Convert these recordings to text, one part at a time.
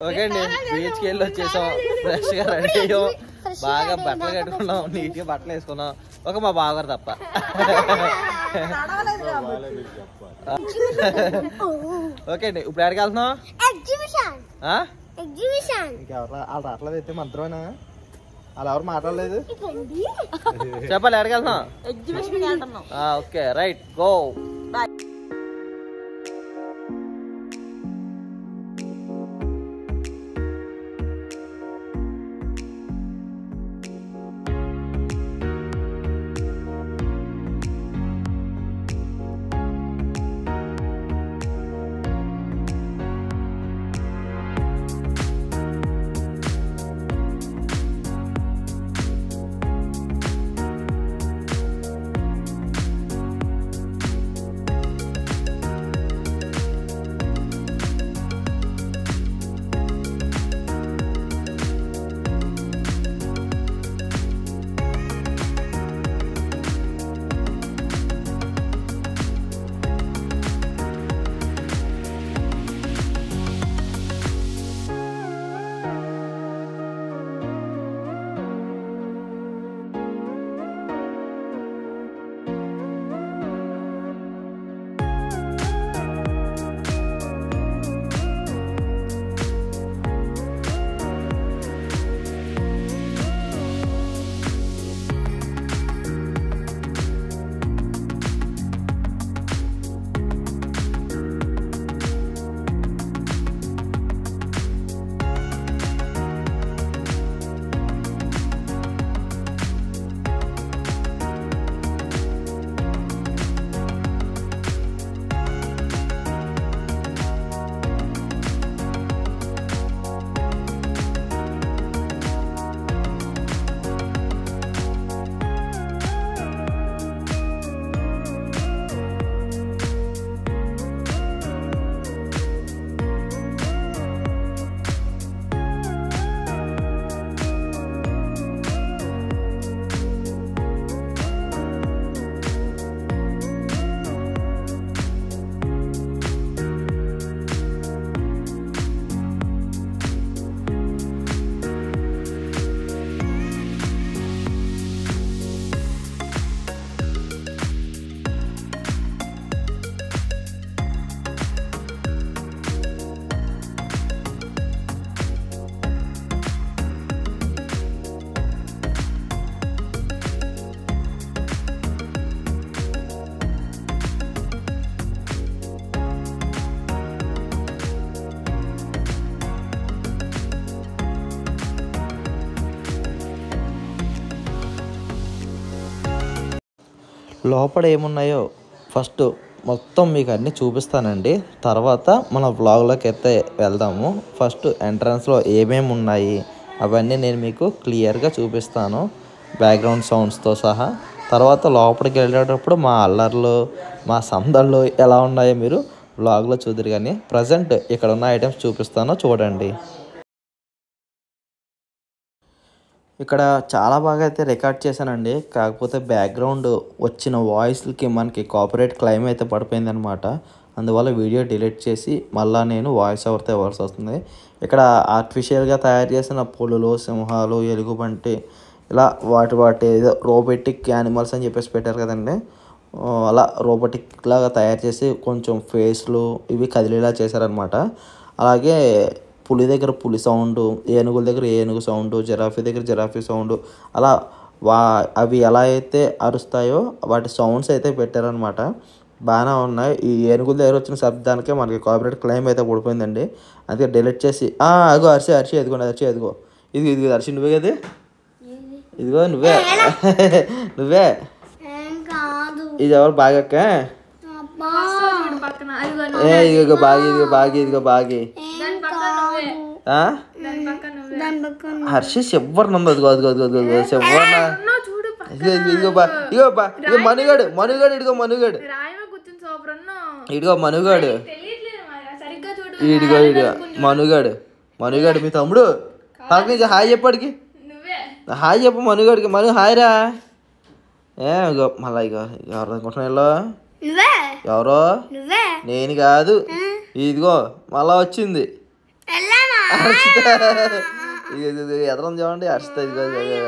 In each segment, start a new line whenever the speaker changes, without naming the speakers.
Okay అండి బీచ్కి వెళ్ళి వచ్చేసాం. ఫ్రెష్గా రెడీ అయ్యాం. బాగా బట్టలు కట్టుకున్నాం నీట్గా బట్టలు వేసుకున్నాం. ఒక మా బావగారు తప్ప. ఓకే అండి ఇప్పుడు ఎక్కడికి వెళ్తున్నాం వాళ్ళు రావట్లేదు అయితే మంత్రమేనా వాళ్ళు ఎవరు మాట్లాడలేదు? చెప్పాలి ఎక్కడికి వెళ్తున్నాం
ఎగ్జిబిషన్ వెళ్తున్నాం.
ఆ, ఓకే రైట్ గో. లోపల ఏమున్నాయో ఫస్ట్ మొత్తం మీకు అన్నీ చూపిస్తానండి. తర్వాత మన వ్లాగ్లోకి అయితే వెళ్దాము. ఫస్ట్ ఎంట్రన్స్లో ఏమేమి ఉన్నాయి అవన్నీ నేను మీకు క్లియర్గా చూపిస్తాను. బ్యాక్గ్రౌండ్ సౌండ్స్తో సహా. తర్వాత లోపలికి వెళ్ళేటప్పుడు మా అల్లర్లు మా సందళ్ళు ఎలా ఉన్నాయో మీరు వ్లాగ్లో చూద్దరు కానీ ప్రజెంట్ ఇక్కడ ఉన్న ఐటమ్స్ చూపిస్తాను. చూడండి. ఇక్కడ చాలా బాగా అయితే రికార్డ్ చేశానండి. కాకపోతే బ్యాక్గ్రౌండ్ వచ్చిన వాయిస్కి మనకి కాపరేట్ క్లైమ్ అయితే పడిపోయింది అనమాట అందువల్ల వీడియో డిలీట్ చేసి మళ్ళీ నేను వాయిస్ ఓవర్తో ఇవ్వాల్సి వస్తుంది. ఇక్కడ ఆర్టిఫిషియల్గా తయారు చేసిన పులులు సింహాలు ఎలుగుబంటి ఇలా వాటి వాటి ఏదో రోబోటిక్ యానిమల్స్ అని చెప్పేసి పెట్టారు కదండి. అలా రోబోటిక్ లాగా తయారు చేసి కొంచెం ఫేస్లు ఇవి కదిలేలా చేశారనమాట అలాగే పులి దగ్గర పులి సౌండ్ ఏనుగుల దగ్గర ఏనుగు సౌండ్ జిరాఫీ దగ్గర జిరాఫీ సౌండ్ అలా వా అవి ఎలా అయితే అరుస్తాయో వాటి సౌండ్స్ అయితే పెట్టారనమాట బాగానే ఉన్నాయి. ఈ ఏనుగుల దగ్గర వచ్చిన శబ్దానికే మనకి కాపరేట్ క్లైమ్ అయితే పడిపోయిందండి. అందుకే డిలీట్ చేసి "ఆ, అగో అరిసి అరిసి ఎదుగో అరిసి ఎదుగో ఇది ఇది అరిసి నువ్వే కదా? ఇదిగో నువ్వే. నువ్వే.
ఏం కాదు.
ఇది ఎవరు బాగక్క
అబ్బా.
పక్కన అదిగో
ఏ ఇదిగో బాగి ఇదిగో బాగి ఇదిగో బాగి.
ఏం కాదు
ఆ?
దాని పక్కన నువ్వే
దాని పక్కన
హర్షి శివర్ణ ఉంది అదిగో అదిగో అదిగో అదిగో శివర్ణ
ఉన్నావు చూడు పక్కన.
ఇదిగో బా ఇదిగో బా ఇదిగో మనుగాడు మనుగాడు ఇదిగో మనుగాడు. ఇదిగో మనుగాడు. ఇదిగో ఇదిగో మనుగాడు. మనుగాడు మీ తమ్ముడు. పక్క నుంచి హాయ్ చెప్పాడికి. హాయ్ చెప్పు మనుగాడికి. మను హాయ్ రా ఏ ఇగో మళ్ళా ఇగో ఎవరు అనుకుంటున్నా ఎవరో? నేను కాదు. ఇదిగో మళ్ళా వచ్చింది. హర్షిత ఎదరం చూడండి. Harshita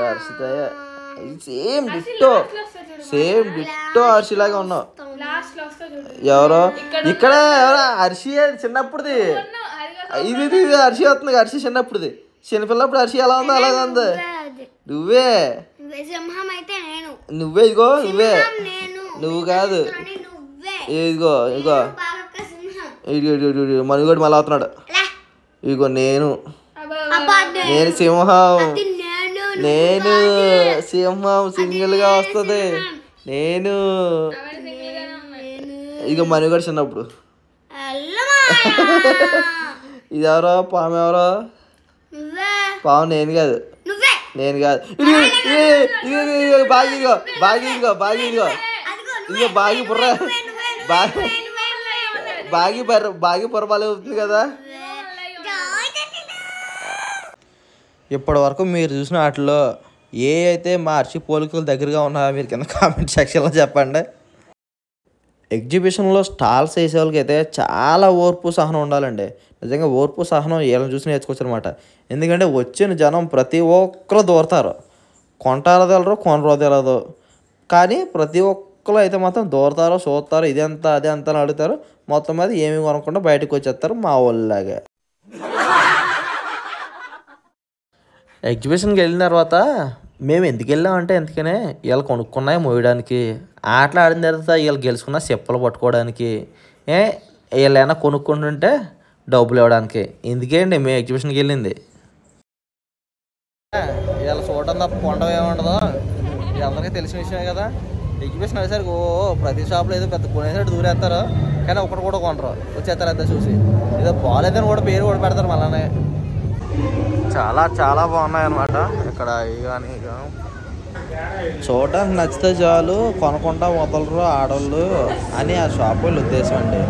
Harshita same ditto. Same ditto హర్షిలాగా ఉన్నావు. ఎవరో? ఇక్కడ ఎవరో? హర్షి చిన్నప్పుడుది. ఇది ఇది ఇది హర్షి వస్తుంది. హర్షి చిన్నప్పుడుది. చిన్నపిల్లప్పుడు హర్షి ఎలా ఉందో అలాగే ఉంది. నువ్వే
నువ్వే.
ఇదిగో నువ్వే.
నేను.
నువ్వు కాదు. ఇదిగో, ఇదిగో, ఇదిగో మనుగోడు మళ్ళీ అవుతున్నాడు
లే.
ఇదిగో నేను నేను సింహం.
అది నేను
నేను సింహం సింగిల్గా వస్తుంది. నేను. ఇక మనుగడ చిన్నప్పుడు ఇది ఎవరో? పాము ఎవరో? పాము నేను కాదు.
నువ్వే.
నేను కాదు. బాగా ఇదిగో బాగా ఇదిగో బాగా ఇదిగో. ఇదిగో బాగి బుర్ర బాగి. బాగి బర్ర బాగి పొరపాలు అవుతుంది కదా. ఇప్పటి వరకు మీరు చూసిన వాటిలో ఏ అయితే మా పోలికలు దగ్గరగా ఉన్నాయో మీరు కింద కామెంట్ సెక్షన్లో చెప్పండి. ఎగ్జిబిషన్లో స్టాల్స్ వేసేవాళ్ళకైతే వాళ్ళకి అయితే చాలా ఓర్పు సహనం ఉండాలండి. నిజంగా ఓర్పు సహనం వీళ్ళని చూసి నేర్చుకోవచ్చు అనమాట ఎందుకంటే వచ్చిన జనం ప్రతి ఒక్కరు దూరతారు. కొంటారో కొనరోదలదు కానీ ప్రతి ఒక్కరు అయితే మాత్రం దూరతారో చూస్తారో ఇదంతా అదే అంత అని అడుగుతారు మొత్తం మీద ఏమి కొనకుండా బయటకు వచ్చేస్తారు మా వాళ్ళలాగే. ఎగ్జిబిషన్కి వెళ్ళిన తర్వాత మేము ఎందుకు వెళ్ళామంటే ఎందుకనే వీళ్ళు కొనుక్కున్నాయి మోయడానికి. ఆటలు ఆడిన తర్వాత వీళ్ళు గెలుచుకున్న చెప్పులు పట్టుకోవడానికి. ఏ వీళ్ళైనా కొనుక్కుంటుంటే డబ్బులు ఇవ్వడానికి. ఎందుకేండి మేము ఎగ్జిబిషన్కి వెళ్ళింది? వీళ్ళ చూడటం తప్ప కొండవ ఏముండదు. అందరికీ తెలిసిన విషయమే కదా. ఎగ్జిబిషన్ అనేసరికి ఓ ప్రతి షాప్లో ఏదో పెద్ద కొనేసరికి దూరేస్తారు కానీ ఒకటి కూడా కొనరు. వచ్చేస్తారు అంతా చూసి. ఏదో బాగాలేదని కూడా పేరు కూడా పెడతారు మళ్ళానే. చాలా చాలా బాగున్నాయి అన్నమాట ఇక్కడ ఇవి కానీ ఇక చూడడానికి నచ్చితే చాలు కొనకుండా వదలరు ఆడవాళ్ళు అని ఆ షాప్ వాళ్ళ ఉద్దేశం అండి.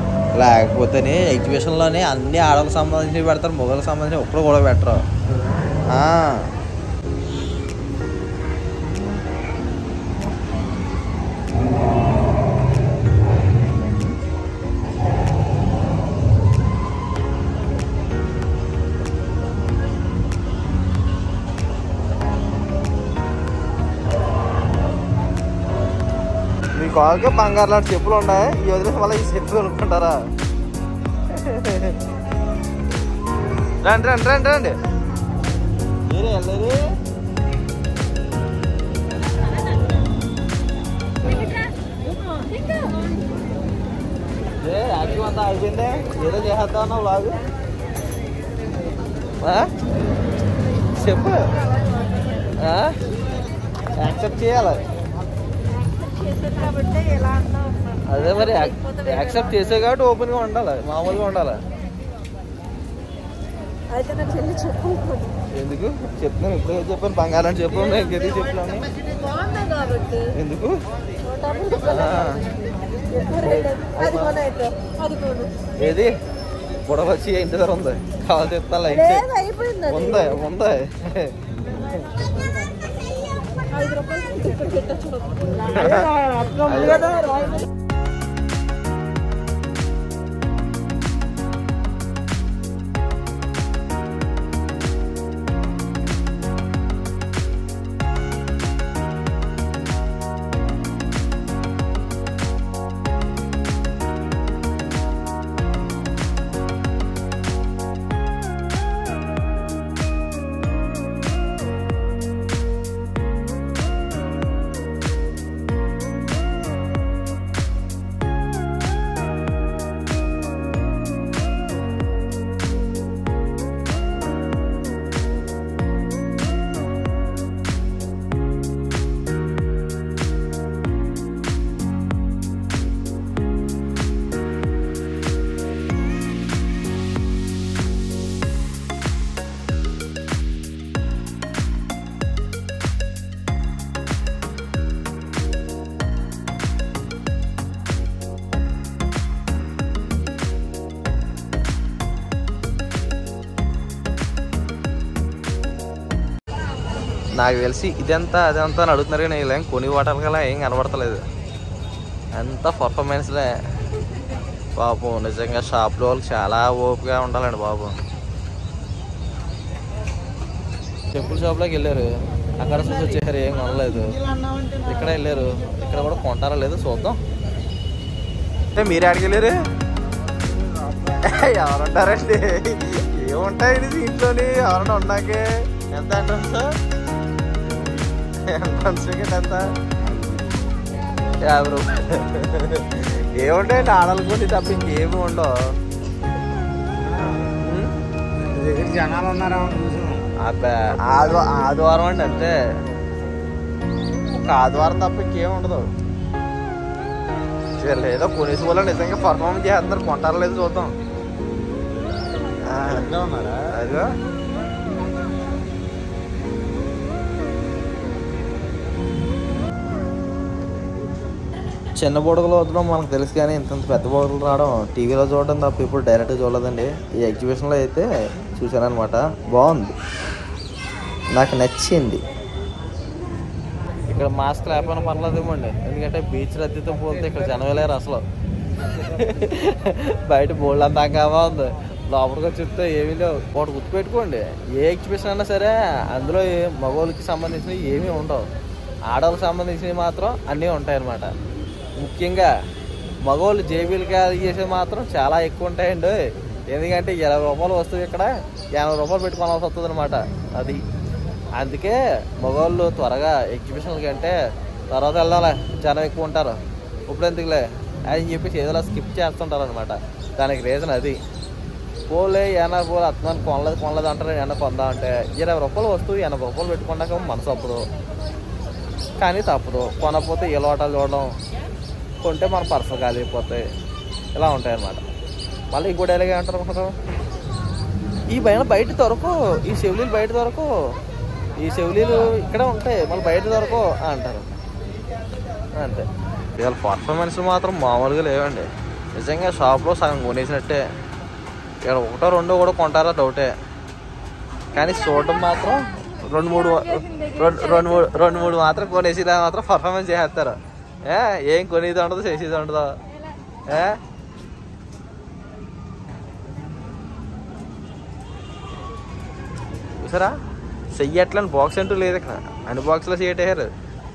లేకపోతేనే ఎగ్జిబిషన్లోనే అన్ని ఆడవాళ్ళకి సంబంధించి పెడతారు మొగలకు సంబంధించి ఒక్కడు కూడా పెట్టరు. ఆ. బంగారు లాంటి చెప్పులు ఉన్నాయి. ఈ వదిలేసి మళ్ళీ ఈ చెప్పులు కొనుక్కుంటారా? రండి రండి రండి రండి. మీరే వెళ్ళరు ఏ యాక్టివ్ అంతా అయిపోయిందే? ఏదో చేసేద్దాం అన్నావు లాగు చెప్పు. యాక్సెప్ట్ చేయాలి? అదే మరి యాక్సెప్ట్ చేసే కాబట్టి ఓపెన్గా ఉండాలి? మామూలుగా ఉండాలి? ఎందుకు? చెప్తున్నాను ఇప్పుడు చెప్పాను. బంగారం చెప్పు నేను ఇంకెందుకు
కాబట్టి?
ఎందుకు? ఏది? బుడవ వచ్చి ఇంటి దగ్గర ఉంది? కావాలి చెప్తా లైట్
అది.
ఉంది ఉంది?
आपका
నాకు తెలిసి ఇదంతా అదంతా అని అడుగుతున్నారు కానీ వీళ్ళు ఏం కొని గల ఏం కనబడతలేదు. ఎంత పర్ఫార్మెన్స్లే పాపం నిజంగా షాప్లో వాళ్ళు చాలా ఓపిగా ఉండాలండి బాబు. చెప్పుల షాప్లోకి వెళ్ళారు. అక్కడ చూసి వచ్చేసారు ఏం కొనలేదు. ఇక్కడ వెళ్ళారు. ఇక్కడ కూడా కొంటారా లేదో చూద్దాం. అంటే మీరు ఎక్కడికి వెళ్ళారు? ఎవరుంటారండి? ఏముంటాయి దీంట్లోని? ఎవరన్నా ఉన్నాకే? ఎంత ఎంట్రన్స్ ఎంట్రన్స్ టికెట్ ఎంత యాభై రూపాయలు ఏముంటాయండి తప్ప ఇంకేమి ఉండవు?
దగ్గర జనాలు ఉన్నారా
అబ్బా ఆదివా ఆదివారం అండి అంతే. ఒక ఆదివారం తప్ప ఇంకేం ఉండదు. ఏదో కొనేసి వాళ్ళు నిజంగా పర్ఫార్మెన్స్ చేస్తున్నారు. కొంటారో లేదో చూద్దాం. అదిగో. చిన్న బుడగలు వద్దడం మనకు తెలుసు కానీ ఇంత పెద్ద బుడగలు రావడం టీవీలో చూడడం తప్ప ఇప్పుడు డైరెక్ట్గా చూడలేదండి. ఈ ఎగ్జిబిషన్లో అయితే అనమాట బాగుంది. నాకు నచ్చింది. ఇక్కడ మాస్క్ లేకపోయినా పర్లేదు ఎందుకంటే బీచ్ రద్దీతో పోతే ఇక్కడ జనం లేరు అసలు. బయట బోల్డ్ అంతా కావా ఉంది. లోపలికి వచ్చి చూస్తే ఏమీ లేవు. ఒకటి గుర్తుపెట్టుకోండి. ఏ ఎగ్జిబిషన్ అయినా సరే అందులో ఏ- మగవాళ్ళకి సంబంధించినవి ఏమీ ఉండవు. ఆడవాళ్ళకి సంబంధించినవి మాత్రం అన్నీ ఉంటాయన్నమాట. ముఖ్యంగా మగవాళ్ళు జేబీలు క్యారీ చేసే మాత్రం చాలా ఎక్కువ ఉంటాయండి. ఎందుకంటే ఇరవై రూపాయలు వస్తువు ఇక్కడ ఎనభై రూపాయలు పెట్టుకోవాల్సి వస్తుంది అనమాట అది. అందుకే మగవాళ్ళు త్వరగా ఎగ్జిబిషన్లకి కంటే తర్వాత వెళ్ళాలి. జనం ఎక్కువ ఉంటారు. ఇప్పుడు ఎందుకులే? అని చెప్పేసి ఏదో స్కిప్ చేస్తుంటారు అనమాట దానికి రీజన్ అది. పోలే ఏనా పోలే అత్తమాని కొనలేదు కొనలేదు అంటారు. ఏమన్నా కొందా అంటే ఇరవై రూపాయలు వస్తువు ఎనభై రూపాయలు పెట్టుకున్నాక మనసు అప్పుడు. కానీ తప్పదు. కొనకపోతే ఏ లోటాలు చూడడం కొంటే మన పర్సలు కాలిపోతాయి అయిపోతాయి. ఇలా ఉంటాయి అన్నమాట మళ్ళీ ఇంకోటి ఎలాగే అంటారు అనుకుంటారు ఈ పైన బయట దొరకు ఈ చెవులీలు బయట దొరకు ఈ చెవులీలు ఇక్కడే ఉంటాయి. మళ్ళీ బయట దొరకు అంటారు. అంతే. ఇవాళ పర్ఫార్మెన్స్ మాత్రం మామూలుగా లేవండి. నిజంగా షాప్లో సగం కొనేసినట్టే. ఇక్కడ ఒకటో రెండో కూడా కొంటారా? డౌటే. కానీ చూడడం మాత్రం రెండు మూడు రెండు రెండు మూడు రెండు మూడు మాత్రం కొనేసి మాత్రం పర్ఫార్మెన్స్ చేసేస్తారు. ఏ ఏం కొనేది ఉండదు చేసేది ఉండదు ఏ? చూసారా? చెయ్యట్లని బాక్స్ అంటూ లేదు ఇక్కడ. అన్ని బాక్స్లో చేయటేయారు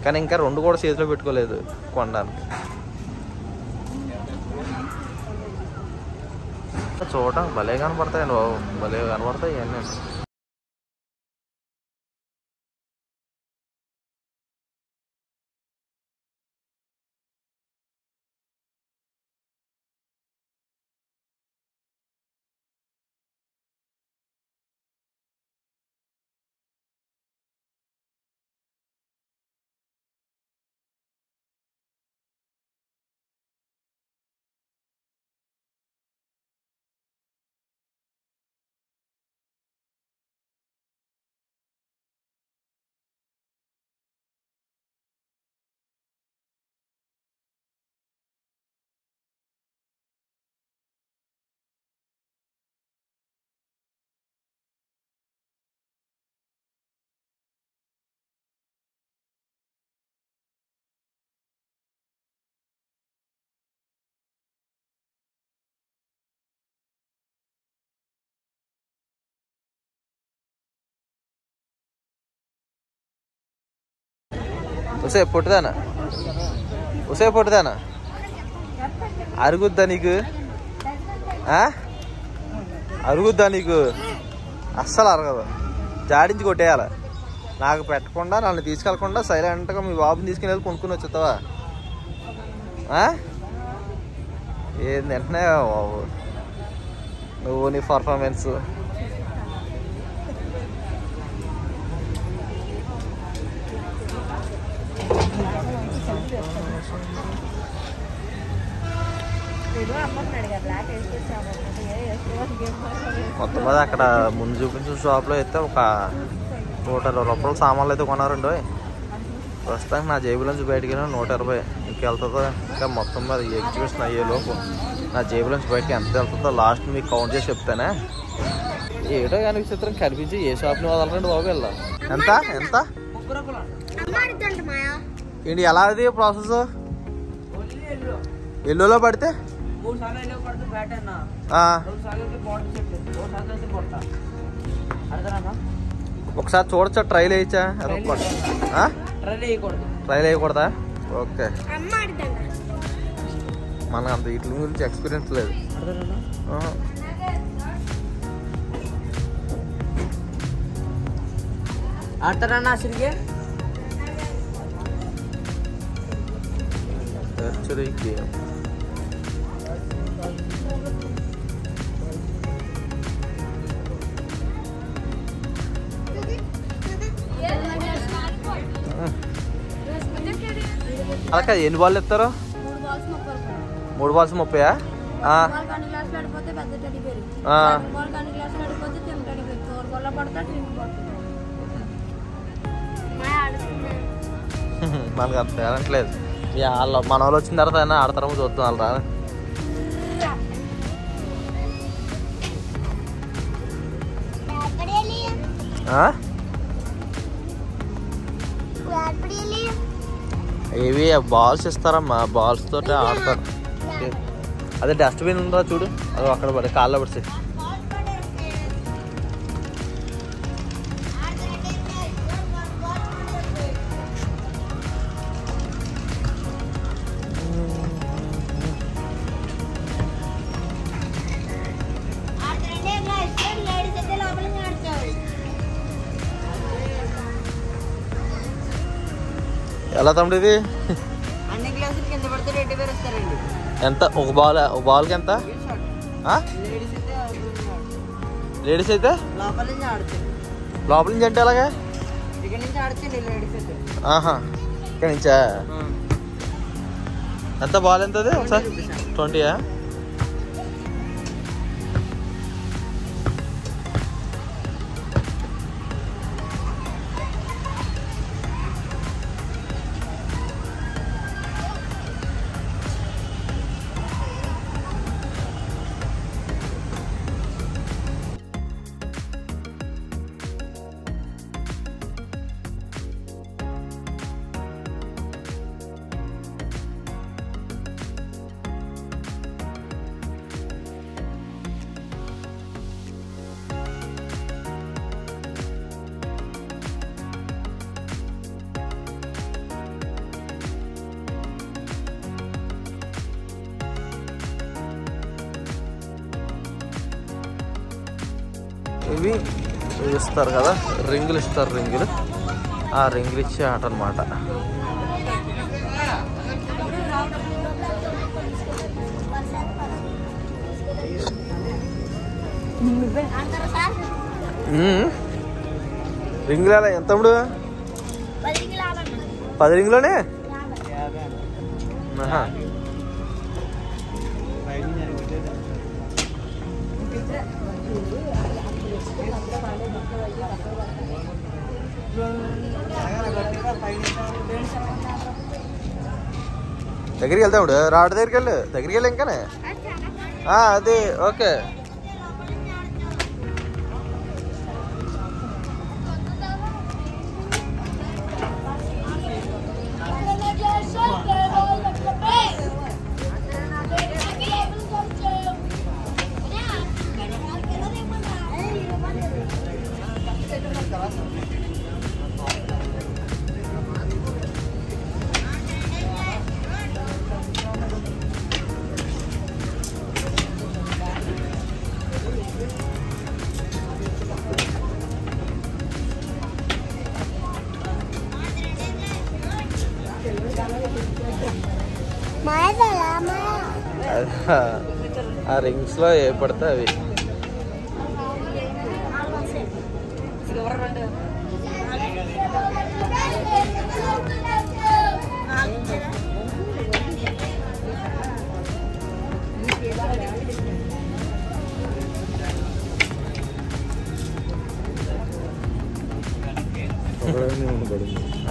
కానీ ఇంకా రెండు కూడా చేతిలో పెట్టుకోలేదు కొనడానికి. చూడటం భలే కనపడతాయండి బాబు. భలే కనపడతాయి ఇవన్నీ. ఉసే పొట్టుదానా? ఉసే పొట్టిదానా? అరుగుద్దా నీకు? అరుగుద్దా నీకు? అస్సలు అరగదు. జాడించి కొట్టేయాలి. నాకు పెట్టకుండా నన్ను తీసుకెళ్ళకుండా సైలెంట్గా మీ బాబుని తీసుకుని వెళ్ళి కొనుక్కుని వచ్చేస్తావా? ఏంది వెంటనే బాబు. నువ్వు నీ పర్ఫార్మెన్స్ తర్వాత అక్కడ ముందు చూపించిన షాప్లో అయితే ఒక నూట ఇరవై రూపాయల సామాన్లు అయితే కొన్నారండి ప్రస్తుతానికి నా జేబులోంచి బయటికి వెళ్ళిన నూట ఇరవై. ఇంకెళ్తుందో ఇంకా మొత్తం మీద ఎగ్జిబిషన్ అయ్యే లోపు నా జేబులోంచి బయటకి ఎంత వెళ్తుందో లాస్ట్ మీకు కౌంట్ చేసి చెప్తానే. ఏటో కానీ విచిత్రం కనిపించి ఏ షాప్ని వదలరండి బాబు వెళ్ళా. ఎంత? ఎంత? ఏంటి ఎలా అది ప్రాసెస్ ఎల్లులో పడితే? ఒకసారి చూడచ్చా ట్రైల్ వేయచ్చా?
ట్రైల్ వేయకూడదు.
ఓకే. మనకు అంత వీటి గురించి ఎక్స్పీరియన్స్ లేదు.
ఆడతారన్నా అసలుకి.
అలా ఎన్ని బాల్ ఇస్తారు
మూడు బాల్స్
ముప్పయా? మనకు అంత టాలెంట్ లేదు. ఇక వాళ్ళు మన వాళ్ళు వచ్చిన తర్వాత అయినా ఆడతారో చూద్దాం వాళ్ళు రా ఆ? ఇవి బాల్స్ ఇస్తారమ్మా. బాల్స్ తోటి ఆడతారు. అదే డస్ట్బిన్ ఉందా చూడు? అది అక్కడ పడి కాళ్ళ పడితే. ఎలా తమ్ముడు ఇది
అన్ని గ్లాసులు కింద పడితే రెడ్డి పేరు వస్తారండి
ఎంత ఒక బాల్ ఒక బాల్కి ఎంత ఆ?
లేడీస్ అయితే ఆడుతున్నారు.
లేడీస్ అయితే
లోపల నుంచి ఆడుతుంది
లోపల నుంచి అంటే ఎలాగా
ఇక్కడ నుంచి ఆడుతుంది లేడీస్ అయితే
ఆహా ఇక్కడ నుంచా ఎంత బాల్ ఎంత అది ఒకసారి ట్వంటీయా ఇవి ఇస్తారు కదా రింగులు ఇస్తారు రింగులు. ఆ రింగులు ఇచ్చే ఆట అనమాట రింగులు ఎలా ఎంత తమ్ముడు పది రింగులోనే? దగ్గరికి వెళ్తాడు రాడు దగ్గరికి వెళ్ళు దగ్గరికి వెళ్ళి ఇంకానే ఆ, అది ఓకే ఆ రింగ్స్లో ఏ పడితే అవి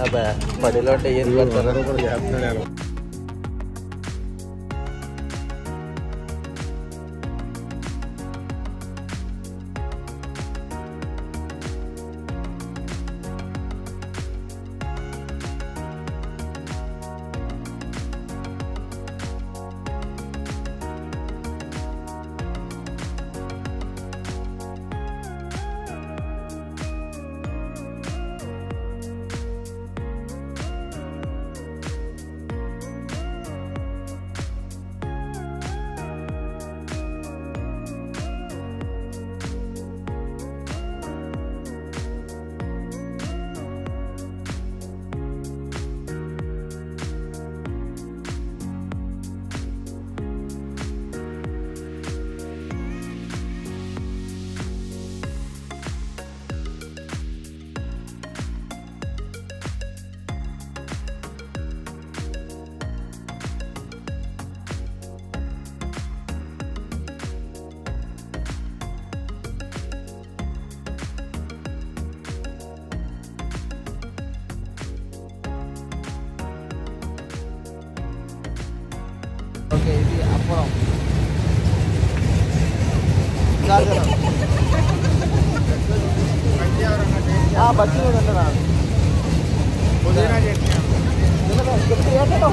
అబ్బా పడిలో ఉంటే ఏం పెడతారు
ആ
ബജ്ജി നല്ലതാണ്.
കേട്ടോ